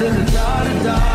to the da da da